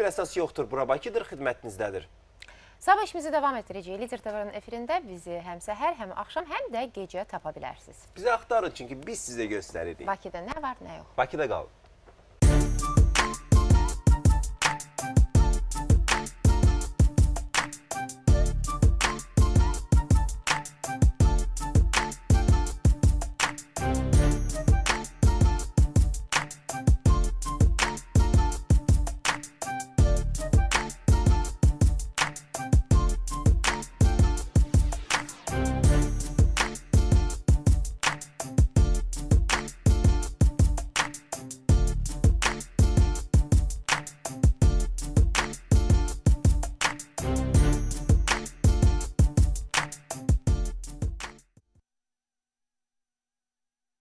Bir əsas yoxdur, bura Bakıdır, xidmətinizdədir. Sabah işimizi davam etdirəcəyik. Lider TV-nin efirində bizi həm səhər, həm axşam, həm də gecə tapa bilərsiniz. Bizi axtarın, çünki biz sizə göstəririk. Bakıda nə var, nə yox. Bakıda qalın.